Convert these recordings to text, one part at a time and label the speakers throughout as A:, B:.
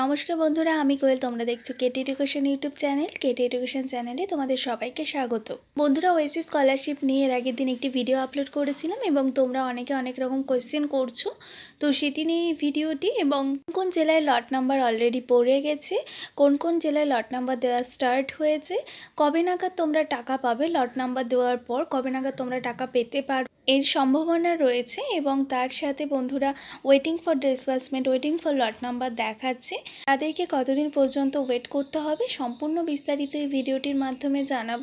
A: নমস্কার বন্ধুরা, আমি কোয়েল, তোমরা দেখছ K T Education YouTube channel. K T Education চ্যানেলে তোমাদের সবাইকে স্বাগত। বন্ধুরা ওয়েসি স্কলারশিপ নিয়ে এর আগের দিন একটি ভিডিও আপলোড করেছিলাম এবং তোমরা অনেকে অনেক রকম কোয়েশ্চেন করছ। তো সেটি নিয়ে ভিডিওটি এবং কোন জেলায় লট নাম্বার অলরেডি পড়ে গেছে, কোন কোন জেলায় লট নাম্বার দেওয়া স্টার্ট হয়েছে, কবে নাগাদ তোমরা টাকা পাবে লট নাম্বার দেওয়ার পর, কবে নাগাদ তোমরা টাকা পেতে পারো এর সম্ভাবনা রয়েছে এবং তার সাথে বন্ধুরা waiting for disbursement waiting for lot number দেখাচ্ছে। তাদেরকে কতদিন পর্যন্ত ওয়েট করতে হবে সম্পূর্ণ বিস্তারিত এই ভিডিওটির মাধ্যমে জানাব।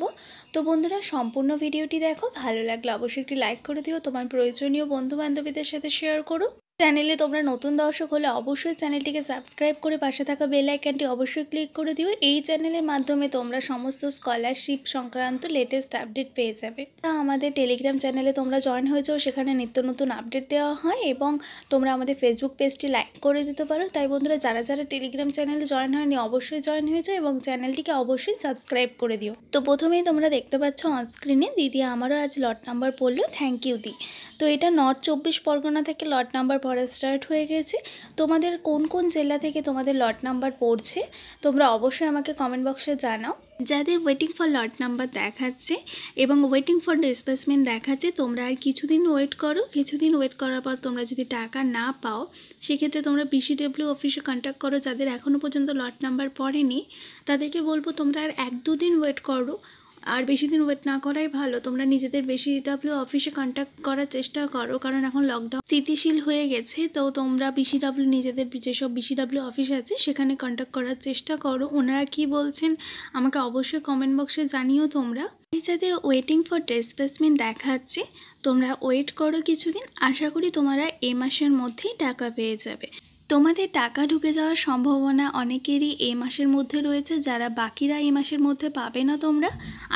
A: তো বন্ধুরা, সম্পূর্ণ ভিডিওটি দেখো, ভালো লাগলে অবশ্যই একটি লাইক করে দিও, তোমার প্রয়োজনীয় বন্ধু বান্ধবীদের সাথে শেয়ার করো। চ্যানেলে তোমরা নতুন দর্শক হলে অবশ্যই চ্যানেলটিকে সাবস্ক্রাইব করে পাশে থাকা বেল আইকনটি অবশ্যই ক্লিক করে দিও। এই চ্যানেলের মাধ্যমে তোমরা সমস্ত স্কলারশিপ সংক্রান্ত লেটেস্ট আপডেট পেয়ে যাবে। আমাদের টেলিগ্রাম চ্যানেলে তোমরা জয়েন হয়েছো, সেখানে নিত্য নতুন আপডেট দেওয়া হয় এবং তোমরা আমাদের ফেসবুক পেজটি লাইক করে দিতে পারো। তাই বন্ধুরা, যারা যারা টেলিগ্রাম চ্যানেলে জয়েন হয়নি, অবশ্যই জয়েন হয়েছো এবং চ্যানেলটিকে অবশ্যই সাবস্ক্রাইব করে দিও। তো প্রথমেই তোমরা দেখতে পাচ্ছ অনস্ক্রিনে দিদি আমারও আজ লট নাম্বার পড়ল থ্যাংক ইউ দি। তো এটা নর্থ চব্বিশ পরগনা থেকে লট নাম্বার পড়া স্টার্ট হয়ে গেছে। তোমাদের কোন কোন জেলা থেকে তোমাদের লট নাম্বার পড়ছে, তোমরা অবশ্যই আমাকে কমেন্ট বক্সে জানাও। যাদের ওয়েটিং ফর লট নাম্বার দেখাচ্ছে এবং ওয়েটিং ফর ডিসপ্লেসমেন্ট দেখাচ্ছে, তোমরা আর কিছুদিন ওয়েট করো। কিছুদিন ওয়েট করার পর তোমরা যদি টাকা না পাও, সেক্ষেত্রে তোমরা বিসিডব্লিউ অফিসে কন্ট্যাক্ট করো। যাদের এখনও পর্যন্ত লট নাম্বার পড়েনি, তাদেরকে বলব তোমরা আর এক দুদিন ওয়েট করো। আর বেশি দিন ওয়েট না করাই ভালো। তোমরা নিজেদের বেশি ডাব্লিউ অফিসে কন্ট্যাক্ট করার চেষ্টা করো, কারণ এখন লকডাউন স্থিতিশীল হয়ে গেছে। তো তোমরা বিসিডাব্লিউ নিজেদের যেসব বিসিডাব্লিউ অফিস আছে, সেখানে কন্ট্যাক্ট করার চেষ্টা করো। ওনারা কি বলছেন, আমাকে অবশ্যই কমেন্ট বক্সে জানিও তোমরা। যাদের ওয়েটিং ফর ডিসপ্লেসমেন্ট দেখাচ্ছে। তোমরা ওয়েট করো কিছুদিন। আশা করি তোমরা এ মাসের মধ্যেই টাকা পেয়ে যাবে। তোমাদের টাকা ঢুকে যাওয়ার সম্ভাবনা অনেকেরই এ মাসের মধ্যে রয়েছে, যারা বাকিরা এই মাসের মধ্যে পাবে না তোমরা।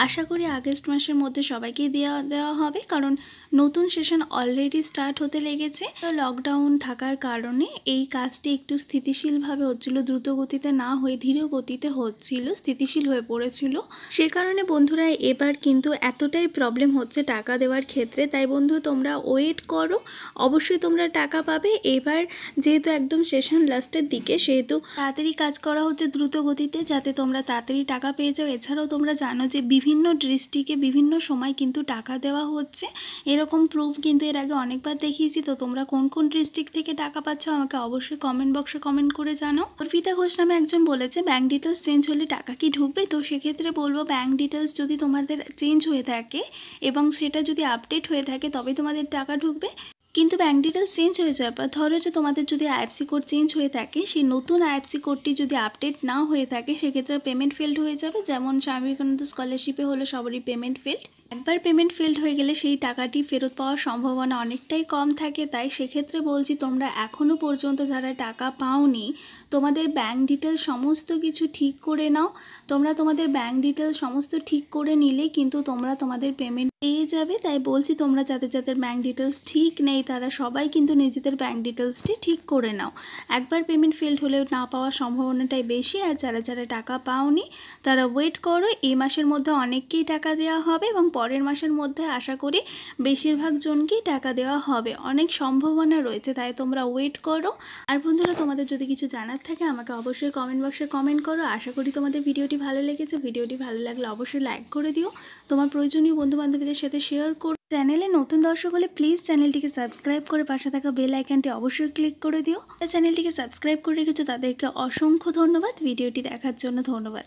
A: আশা করি আগস্ট মাসের মধ্যে সবাইকে দেওয়া দেওয়া হবে। কারণ নতুন সেশন অলরেডি স্টার্ট হতে লেগেছে। লকডাউন থাকার কারণে এই কাজটি একটু স্থিতিশীলভাবে হচ্ছিল, দ্রুত গতিতে না হয়ে ধীরে গতিতে হচ্ছিল, স্থিতিশীল হয়ে পড়েছিল। সে কারণে বন্ধুরা, এবার কিন্তু এতটাই প্রবলেম হচ্ছে টাকা দেওয়ার ক্ষেত্রে। তাই বন্ধু, তোমরা ওয়েট করো। অবশ্যই তোমরা টাকা পাবে। এবার যেহেতু একদম সেশন লাস্টের দিকে, সেহেতু তাড়াতাড়ি কাজ করা হচ্ছে দ্রুত গতিতে, যাতে তোমরা তাড়াতাড়ি টাকা পেয়ে যাও। এছাড়াও তোমরা জানো যে বিভিন্ন ডিস্ট্রিক্টে বিভিন্ন সময় কিন্তু টাকা দেওয়া হচ্ছে। এরকম প্রুফ কিন্তু এর আগে অনেকবার দেখিয়েছি। তো তোমরা কোন কোন ডিস্ট্রিক্ট থেকে টাকা পাচ্ছ আমাকে অবশ্যই কমেন্ট বক্সে কমেন্ট করে জানাও অর্পিতা ঘোষ নামে একজন বলেছে ব্যাঙ্ক ডিটেলস চেঞ্জ হলে টাকা কি ঢুকবে? তো সেক্ষেত্রে বলব ব্যাঙ্ক ডিটেলস যদি তোমাদের চেঞ্জ হয়ে থাকে এবং সেটা যদি আপডেট হয়ে থাকে, তবে তোমাদের টাকা ঢুকবে। কিন্তু ব্যাঙ্ক ডিটেলস চেঞ্জ হয়ে যাওয়ার পর, ধরো যে তোমাদের যদি আইএফসি কোড চেঞ্জ হয়ে থাকে, সেই নতুন আইএফসি কোডটি যদি আপডেট না হয়ে থাকে, সেক্ষেত্রে পেমেন্ট ফেল্ড হয়ে যাবে। যেমন স্বামী বিবেকানন্দ স্কলারশিপে হলো সবারই পেমেন্ট ফেল্ড একবার পেমেন্ট ফেল্ড হয়ে গেলে সেই টাকাটি ফেরত পাওয়ার সম্ভাবনা অনেকটাই কম থাকে, তাই সেক্ষেত্রে বলছি তোমরা এখনও পর্যন্ত যারা টাকা পাওনি, তোমাদের ব্যাঙ্ক ডিটেলস সমস্ত কিছু ঠিক করে নাও। তোমরা তোমাদের ব্যাঙ্ক ডিটেলস সমস্ত ঠিক করে নিলে কিন্তু তোমরা তোমাদের পেমেন্ট পেয়ে যাবে। তাই বলছি তোমরা যাদের যাদের ব্যাঙ্ক ডিটেলস ঠিক নেই, তারা সবাই কিন্তু নিজেদের ব্যাঙ্ক ডিটেলসটি ঠিক করে নাও। একবার পেমেন্ট ফেল্ড হলে না পাওয়ার সম্ভাবনাটাই বেশি, আর যারা যারা টাকা পাওনি, তারা ওয়েট করো, এই মাসের মধ্যে অনেককেই টাকা দেওয়া হবে এবং পরের মাসের মধ্যে আশা করি বেশিরভাগ জনকেই টাকা দেওয়া হবে। অনেক সম্ভাবনা রয়েছে, তাই তোমরা ওয়েট করো। আর বন্ধুরা, তোমাদের যদি কিছু জানার থাকে, আমাকে অবশ্যই কমেন্ট বক্সে কমেন্ট করো। আশা করি তোমাদের ভিডিওটি ভালো লেগেছে। ভিডিওটি ভালো লাগলে অবশ্যই লাইক করে দিও। তোমার প্রয়োজনীয় বন্ধু বান্ধবীদের সাথে শেয়ার করো। চ্যানেলে নতুন দর্শক হলে প্লিজ চ্যানেলটিকে সাবস্ক্রাইব করে পাশে থাকা বেল আইকনটি অবশ্যই ক্লিক করে দিও। চ্যানেলটিকে সাবস্ক্রাইব করে রেখেছো তাদেরকে অসংখ্য ধন্যবাদ। ভিডিওটি দেখার জন্য ধন্যবাদ।